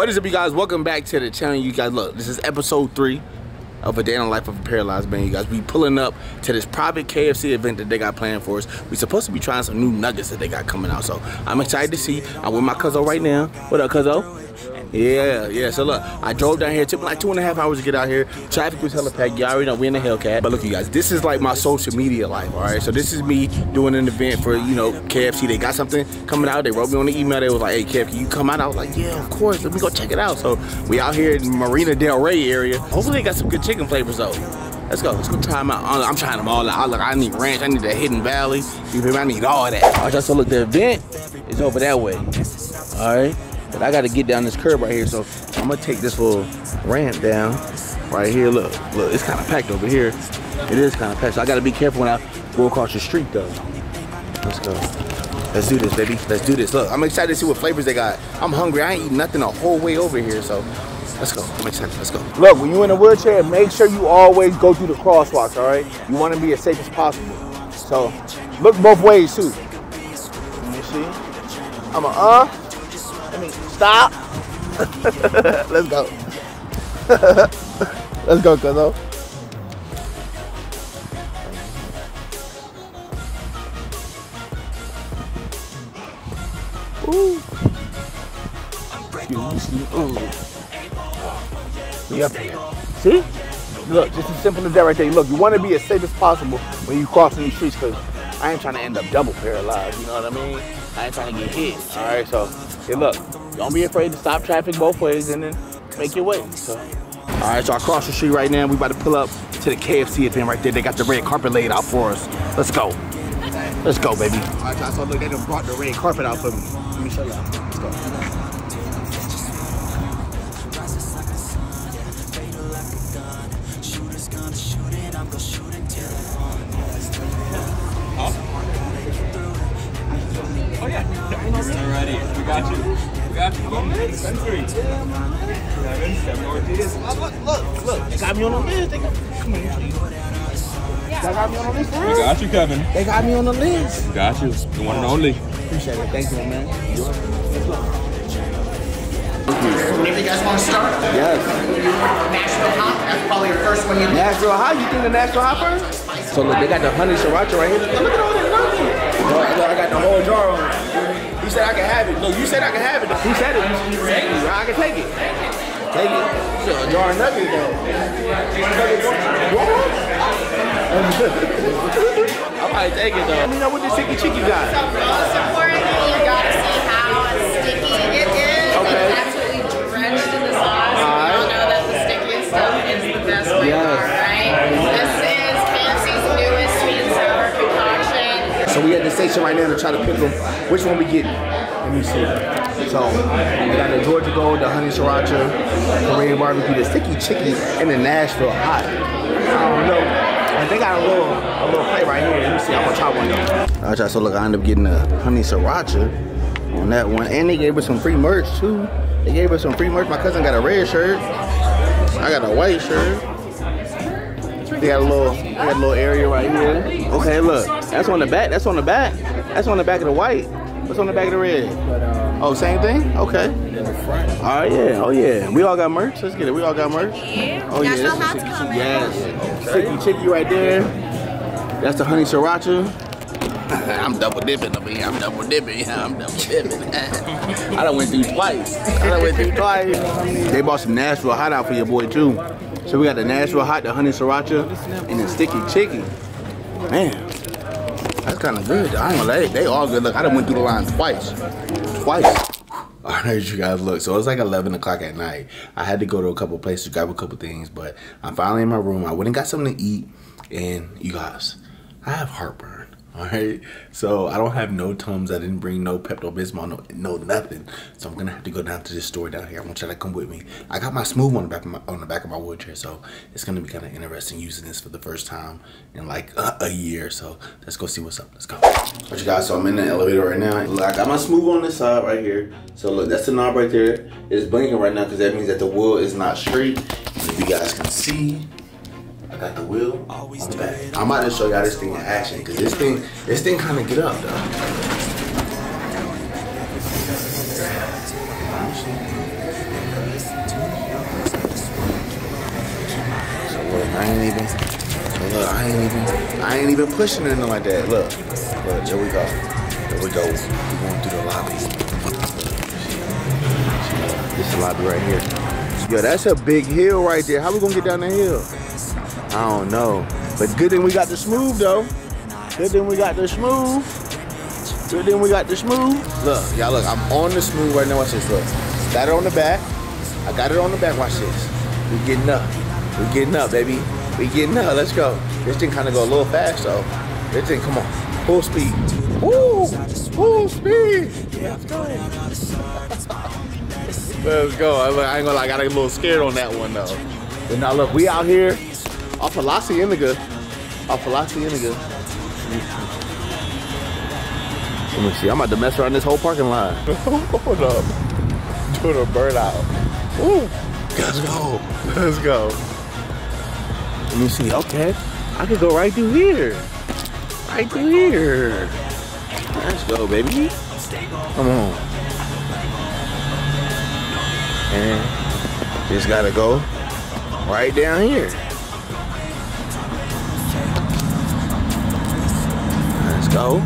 What is up, you guys? Welcome back to the channel. You guys, look, this is episode three of a day in the life of a paralyzed man. You guys, we pulling up to this private KFC event that they got planned for us. We supposed to be trying some new nuggets that they got coming out. So I'm excited to see. I'm with my cousin right now. What up, cousin? Yeah, yeah. So look, I drove down here. It took me like two and a half hours to get out here. Traffic was hella packed. You all already know we in the Hellcat. But look, you guys, this is like my social media life. All right. So this is me doing an event for you know KFC. They got something coming out. They wrote me on the email. They was like, "Hey, can you come out?" I was like, "Yeah, of course. Let me go check it out." So we out here in Marina Del Rey area. Hopefully, they got some good chicken flavors though. Let's go. Let's go try them out. I'm trying them all out. Look, I need ranch. I need the Hidden Valley. You feel me? I need all that. All right, so look, the event is over that way. All right. But I got to get down this curb right here. So I'm going to take this little ramp down right here. Look, look, it's kind of packed over here. It is kind of packed. So I got to be careful when I go across the street though. Let's go. Let's do this, baby. Let's do this. Look, I'm excited to see what flavors they got. I'm hungry. I ain't eating nothing the whole way over here. So Let's go. I'm excited. Let's go. Look, when you're in a wheelchair, make sure you always go through the crosswalks, all right? You want to be as safe as possible. So, look both ways, too. Let me see. I'm a uh. Stop. Let's go. Let's go. Ooh. Ooh. Yep. See? Look, just as simple as that right there. Look, you want to be as safe as possible when you crossing these streets because I ain't trying to end up double paralyzed. You know what I mean? I ain't trying to get hit. All right, so hey, look, don't be afraid to stop traffic both ways and then make your way. So, all right, so I cross the street right now. We about to pull up to the KFC event right there. They got the red carpet laid out for us. Let's go. Let's go, baby. All right, so look, they done brought the red carpet out for me. Let me show y'all. Let's go. Oh, Alrighty, we got you. We got you. Come in, dispensary. Seven, seven Ortiz. Look, look, look. They got me on the list. They got, come here. They got me on the list for We got you, Kevin. They got me on the list. We got you. The one and only. Appreciate it. Thank you, man. If you guys want to start, Yes. Nashville Hot, that's probably your first one you Nashville Hot? You think the Nashville Hot first? So look, they got the honey sriracha right here. Look at all that honey. Look, look, I got the whole jar on He said I can have it. No, you said I can have it. He said it. I can take it. Take it. So a jar of nuggets though. I might take it though. Let me know what this sticky chicky got. So we at the station right now to try to pick them. Which one we getting? Let me see. So we got the Georgia Gold, the honey sriracha, the Korean barbecue, the sticky chicky, and the Nashville hot. I don't know. And they got a little a little plate right here. Let me see. I'm gonna try one though. Alright, y'all, so look, I ended up getting the honey sriracha on that one. And they gave us some free merch too. They gave us some free merch. My cousin got a red shirt. I got a white shirt. They got a little, they got a little area right here. Okay, look, that's on the back. That's on the back. That's on the back of the white. What's on the back of the red? Oh, same thing. Okay. Oh yeah. Oh yeah. We all got merch. Let's get it. We all got merch. Oh yeah. Nashville That's the Hot's sticky chicky. Yes. Sticky chicky right there. That's the honey sriracha. I'm double dipping over here. I'm double dipping. I'm double dipping. I done went through twice. I done went through twice. They bought some Nashville hot out for your boy too. So we got the Nashville hot, the honey sriracha, and the sticky Chicken. Man, that's kind of good. I gonna lie, they all good. Look, I done went through the line twice. Twice. All right, you guys, look. So it's like 11 o'clock at night. I had to go to a couple places grab a couple things, but I'm finally in my room. I went and got something to eat, and you guys, I have heartburn. All right, so I don't have no tums. I didn't bring no Pepto Bismol, no, no nothing. So I'm gonna have to go down to this store down here. I want y'all to come with me. I got my Smoov on the back of my on the back of my wheelchair, so it's gonna be kind of interesting using this for the first time in like a, a year. So let's go see what's up. Let's go. What you guys? So I'm in the elevator right now. I got my Smoov on this side right here. So look, that's the knob right there. It's blinking right now because that means that the wheel is not straight. If you guys can see, got the wheel. Always I'm back. I might just show y'all this thing in action because this thing, this thing kind of get up though. I ain't even, look, I ain't even, I ain't even pushing anything like that. Look, look, here we go. Here we go. We're going through the lobby. This lobby right here. Yo, that's a big hill right there. How we gonna get down the hill? I don't know. But good thing we got the Smoov though. Good thing we got the Smoov. Good thing we got the Smoov. Look, y'all look, I'm on the Smoov right now. Watch this, look. Got it on the back. I got it on the back, watch this. We getting up. We getting up, baby. We getting up, let's go. This thing kind of go a little fast though. This thing, come on, full speed. Woo, full speed. Let's go. let's go. I ain't gonna lie, I got a little scared on that one though. But now look, we out here off of La Cienega. Off of La Cienega. Let me see. I'm about to mess around this whole parking lot. Hold up. Doing a burnout. Ooh. Let's go. Let's go. Let me see. Okay. I could go right through here. Right through here. Let's go, baby. Come on. And just gotta go right down here. Go.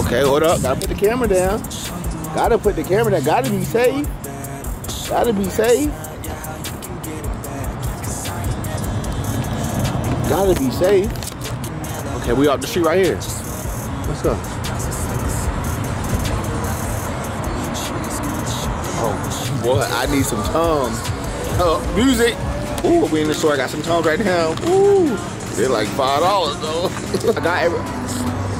Okay, hold up. Gotta put the camera down. Gotta put the camera down. Gotta be safe. Gotta be safe. Gotta be safe. Okay, we off the street right here. Let's go. Oh boy, I need some Tums. Oh, music. Ooh, we in the store. I got some Tums right now. Ooh, they're like five dollars though. I got every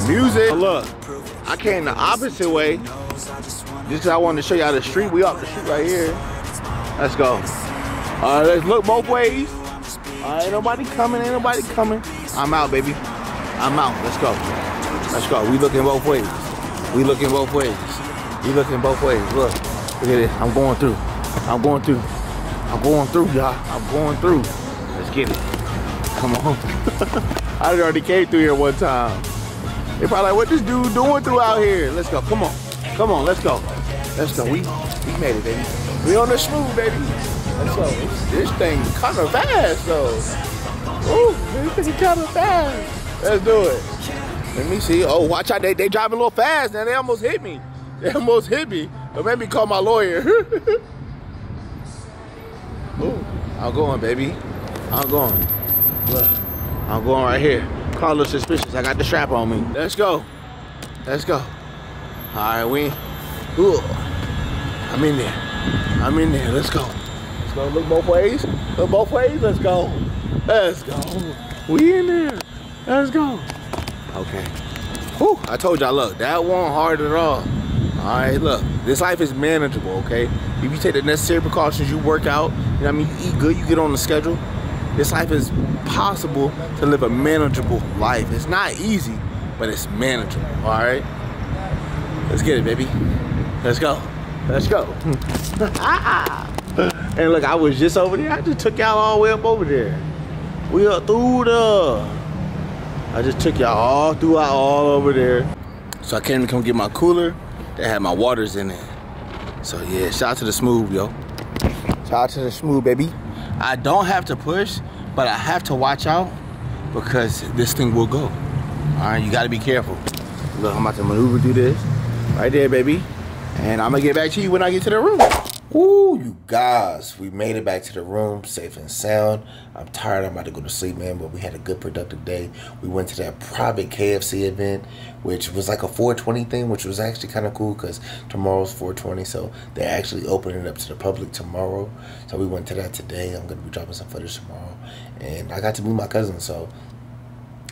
music. Oh, look, I came the opposite way. Just cause I wanted to show y'all the street. We off the street right here. Let's go. All right, let's look both ways. All right, nobody coming, ain't nobody coming. I'm out, baby. I'm out. Let's go. Let's go. We looking both ways. We looking both ways. We looking both ways. Look, look at it. I'm going through. I'm going through. I'm going through, y'all. I'm going through. Let's get it. Come on. I already came through here one time. They probably like, what this dude doing through out here? Let's go. Come on. Come on. Let's go. Let's go. We we made it, baby. We on the Smoov, baby. Let's go. This thing kind of fast, though. Ooh, this thing kind of fast. Let's do it. Let me see. Oh, watch out. They, they driving a little fast. Now they almost hit me. They almost hit me. But maybe call my lawyer. Ooh, I'm going, baby. I'm going. Look, I'm going right here. Carlos suspicious. I got the strap on me. Let's go. Let's go. All right, we. Ooh, I'm in there. I'm in there. Let's go. Let's go. Look both ways. Look both ways. Let's go. Let's go. We in there. Let's go. Okay. Whew, I told y'all, look, that wasn't hard at all. All right, look, this life is manageable, okay? If you take the necessary precautions, you work out, you know what I mean, you eat good, you get on the schedule, this life is possible to live a manageable life. It's not easy, but it's manageable, all right? Let's get it, baby. Let's go. Let's go. and look, I was just over there. I just took y'all all the way up over there. We are through the... I just took y'all all throughout all over there. So I came to come get my cooler. They had my waters in it. So yeah, shout out to the Smoov, yo. Shout out to the Smoov, baby. I don't have to push, but I have to watch out because this thing will go. All right, you gotta be careful. Look, I'm about to maneuver through this. Right there, baby. And I'm gonna get back to you when I get to the room. Ooh, you guys, we made it back to the room safe and sound. I'm tired, I'm about to go to sleep, man, but we had a good productive day. We went to that private KFC event, which was like a 420 thing, which was actually kind of cool because tomorrow's 420, so they're actually opening it up to the public tomorrow. So we went to that today. I'm gonna be dropping some footage tomorrow. And I got to meet my cousin, so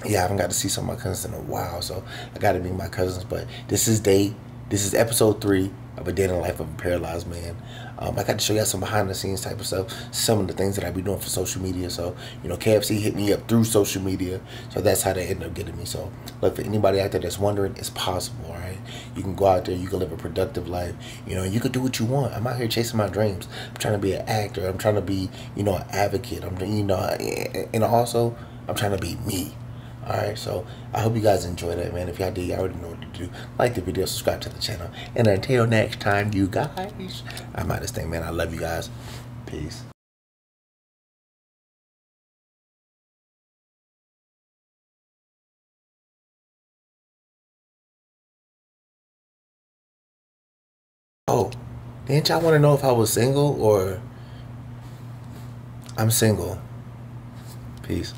yeah, I haven't got to see some of my cousins in a while, so I got to meet my cousins. But this is day, this is episode three of a day in the life of a paralyzed man. Um, I got to show y'all some behind the scenes type of stuff, some of the things that I be doing for social media. So, you know, KFC hit me up through social media. So that's how they ended up getting me. So, look, for anybody out there that's wondering, it's possible, all right? You can go out there, you can live a productive life. You know, you can do what you want. I'm out here chasing my dreams. I'm trying to be an actor. I'm trying to be, you know, an advocate. I'm, you know, and also, I'm trying to be me. All right, so I hope you guys enjoyed that, man. If y'all did, y'all already know what to do. Like the video, subscribe to the channel. And until next time, you guys, I'm out of this thing, man. I love you guys. Peace. Oh, didn't y'all want to know if I was single or I'm single? Peace.